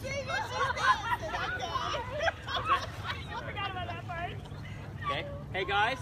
Okay. Hey guys,